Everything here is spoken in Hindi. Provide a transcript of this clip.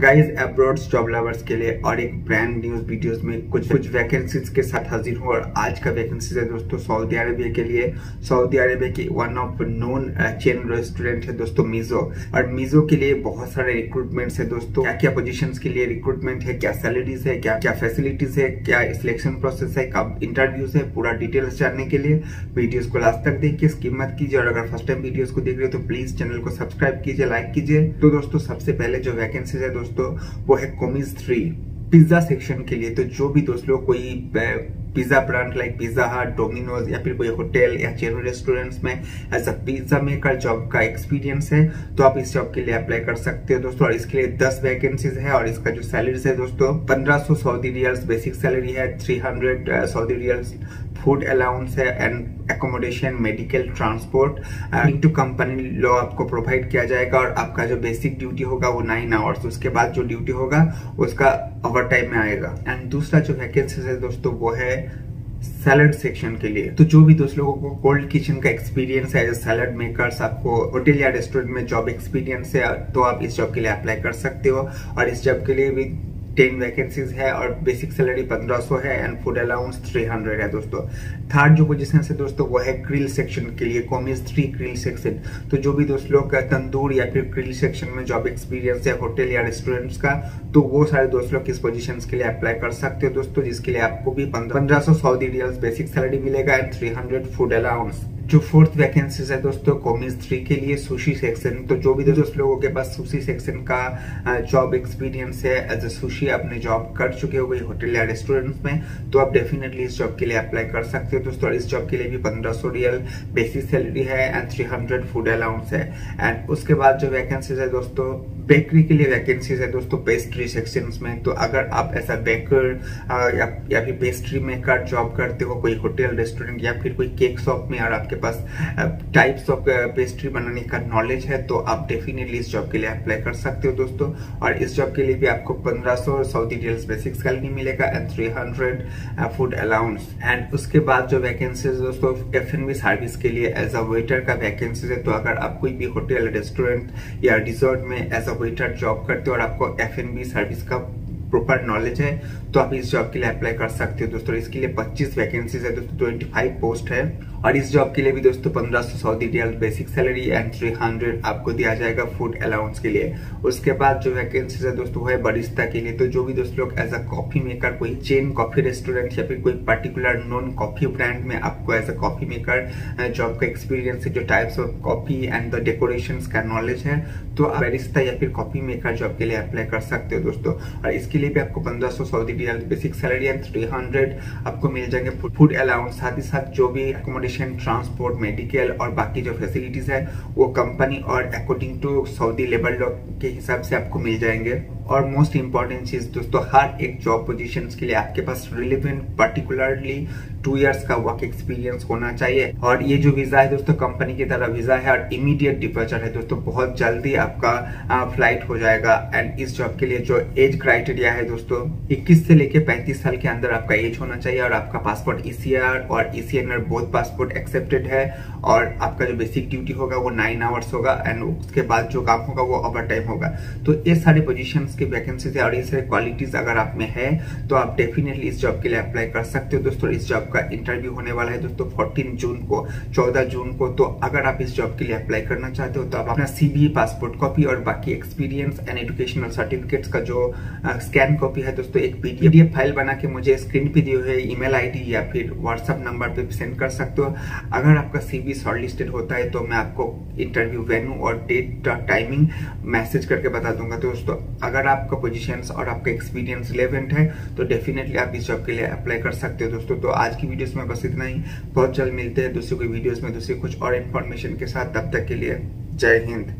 गाइस अब्रॉड जॉब लवर्स के लिए और एक ब्रांड न्यूज़ वीडियोस में कुछ कुछ वैकेंसीज के साथ हाजिर हूँ और आज का वैकेंसी है दोस्तों सऊदी अरेबिया के लिए। सऊदी अरेबिया की one of known chain restaurant है दोस्तों मीजो और मीजो के लिए बहुत सारे रिक्रूटमेंट है दोस्तों। क्या क्या पोजिशन के लिए रिक्रूटमेंट है, क्या सैलरीज है, क्या क्या फैसिलिटीज़ है, क्या सिलेक्शन प्रोसेस है, कब इंटरव्यूज़ है, पूरा डिटेल्स जानने के लिए। वीडियोस को लास्ट तक देखिए कीमत कीजिए और अगर फ़र्स्ट टाइम वीडियोस को देख रहे हो तो प्लीज़ चैनल को सब्सक्राइब कीजिए लाइक कीजिए। तो दोस्तों, सबसे पहले जो वैकेंसी है दोस्तों दोस्तों वो है कोमिज थ्री पिज्जा सेक्शन के लिए तो जो भी दोस्तों कोई pizza brand like pizza hut Domino's या फिर कोई होटल या चेन रेस्टोरेंट्स में as a pizza maker job का एक्सपीरियंस है तो आप इस जॉब के लिए अप्लाई कर सकते हो दोस्तों। और इसके लिए दस वैकेंसीज है और इसका जो सैलरी है दोस्तों, पंद्रह सऊदी रियल्स बेसिक सैलरी है three hundred Saudi riyals food allowance है and accommodation medical transport to company लो आपको प्रोवाइड किया जाएगा और आपका जो बेसिक ड्यूटी होगा वो नाइन आवर्स उसके बाद जो ड्यूटी होगा, उसका ओवर टाइम में आएगा। एंड दूसरा जो वैकेंसी है दोस्तों, वो है सैलड सेक्शन के लिए। तो जो भी दोस्त लोगों को कोल्ड किचन का एक्सपीरियंस है सैलड मेकर्स आपको होटल या रेस्टोरेंट में जॉब एक्सपीरियंस है तो आप इस जॉब के लिए अप्लाई कर सकते हो। और इस जॉब के लिए भी टेन वैकेंसीज है और बेसिक सैलरी 1500 है एंड फ़ूड अलाउंस 300 है दोस्तों। थर्ड जो पोजीशन है दोस्तों वो है क्रिल सेक्शन के लिए कॉमिज थ्री क्रिल सेक्शन तो जो भी दोस्त लोग तंदूर या फिर क्रिल सेक्शन में जॉब एक्सपीरियंस है होटल या रेस्टोरेंट्स का तो वो सारे दोस्त लोग किस पोजिशन के लिए अप्लाई कर सकते हो दोस्तों, जिसके लिए आपको भी पंद्रह सौ सऊदी रियल्स बेसिक सैलरी मिलेगा एंड थ्री फ़ूड अलाउंस जो फोर्थ वैकेंसीज है दोस्तों कॉमिज थ्री के लिए सुशी सेक्शन तो जो भी दोस्त लोगों के पास सुशी सेक्शन का जॉब एक्सपीरियंस है एज अ सुशी आपने जॉब कर चुके हो गई होटल या रेस्टोरेंट में तो आप डेफिनेटली इस जॉब के लिए अप्लाई कर सकते हो दोस्तों। इस जॉब के लिए भी पंद्रह सौ रियल बेसिक सैलरी है and three hundred food allowance है। एंड उसके बाद जो वैकेंसीज है दोस्तों बेकरी के लिए वैकेंसीज है दोस्तों पेस्ट्री सेक्शन में। तो अगर आप ऐसा बेकर या, या फिर पेस्ट्री मेकर जॉब करते हो कोई होटल रेस्टोरेंट या फिर कोई केक शॉप में और आपके पास टाइप्स ऑफ़ पेस्ट्री बनाने का नॉलेज है तो आप डेफिनेटली इस जॉब के लिए अप्लाई कर सकते हो दोस्तों। और इस जॉब के लिए भी आपको 1500 सऊदी रियल्स बेसिक सैलरी मिलेगा एंड 300 फ़ूड अलाउंस एंड उसके बाद जो वैकेंसी दोस्तों एफएनबी सर्विस के लिए एज अ वेटर का वैकेंसी है तो अगर आप कोई भी होटल रेस्टोरेंट या रिजोर्ट में एज अ वेटर जॉब करते हो और आपको एफ़ सर्विस का प्रॉपर नॉलेज है तो आप इस जॉब के लिए अप्लाई कर सकते हो दोस्तों। इसके लिए 25 वैकेंसीज है दोस्तों 25 पोस्ट है। और इस जॉब के लिए भी दोस्तों पंद्रह सौ Saudi riyal basic salary and three hundred आपको दिया जाएगा फ़ूड अलाउंस के लिए। उसके बाद जो वैकेंसी है दोस्तों है बरिस्ता के लिए। तो जो भी दोस्त लोग एज अ कॉफ़ी मेकर कोई चेन कॉफ़ी रेस्टोरेंट या फिर कोई पर्टिकुलर नॉन कॉफ़ी ब्रांड में आपको as a coffee maker job का एक्सपीरियंस है, जो types of coffee and the decoration का नॉलेज है तो आप बरिस्ता या फिर कॉफ़ी मेकर जॉब के लिए अप्लाई कर सकते हो दोस्तों। और इसके लिए भी आपको पंद्रह सौ Saudi riyal basic salary and three hundred आपको मिल जाएँगे फ़ूड अलाउंस साथ ही साथ जो भी अकोमोडेशन एजुकेशन ट्रांसपोर्ट मेडिकल और बाकी जो फैसिलिटीज़ है, वो कंपनी और according to Saudi labour law के हिसाब से आपको मिल जाएँगे। और मोस्ट इंपॉर्टेंट चीज़, दोस्तों, हर एक जॉब पोजीशन के लिए आपके पास रिलेवेंट पर्टिकुलरली टू इयर्स का वर्क एक्सपीरियंस होना चाहिए। और ये जो वीज़ा है, दोस्तों कंपनी की तरह वीज़ा है और इमीडिएट डिपर्चर है, दोस्तों, बहुत जल्दी आपका फ़्लाइट हो जाएगा। एंड इस जॉब के लिए जो एज क्राइटेरिया है, दोस्तों 21 से लेके 35 साल के अंदर आपका एज होना चाहिए और आपका पासपोर्ट ईसीआर और ईसीएनआर बोथ पासपोर्ट एक्सेप्टेड है। और आपका जो बेसिक ड्यूटी होगा, वो नाइन आवर्स होगा। एंड उसके बाद जो काम होगा, वो ओवर टाइम होगा। तो ये सारे पोजिशन की वैकेंसी और ये सारे क्वालिटीज अगर आप में है तो आप डेफिनेटली इस जॉब के लिए अप्लाई कर सकते हो। दोस्तों इस जॉब का इंटरव्यू होने वाला है दोस्तों फोर्टीन जून को चौदह जून को। तो अगर आप इस जॉब के लिए अप्लाई करना चाहते हो तो आप अपना सीबी पासपोर्ट कॉपी और बाकी एक्सपीरियंस एंड एजुकेशनल सर्टिफिकेट्स का जो स्कैन कॉपी है दोस्तों एक पीडीएफ फ़ाइल बना के मुझे स्क्रीन पे दिए हुए ईमेल आईडी या फिर व्हाट्सएप नंबर पे सेंड कर सकते हो। अगर आपका सीबी शॉर्टलिस्टेड होता है तो मैं आपको इंटरव्यू वेन्यू और डेट टाइमिंग मैसेज करके बता दूँगा। तो दोस्तों अगर आपका पोजीशन और आपका एक्सपीरियंस रिलेवेंट है तो डेफिनेटली आप इस जॉब के लिए अप्लाई कर सकते हो दोस्तों। तो आज की वीडियोस में बस इतना ही। बहुत जल्द मिलते हैं दूसरी कोई वीडियोस में। दूसरी कुछ और इन्फॉर्मेशन के साथ। तब तक के लिए जय हिंद।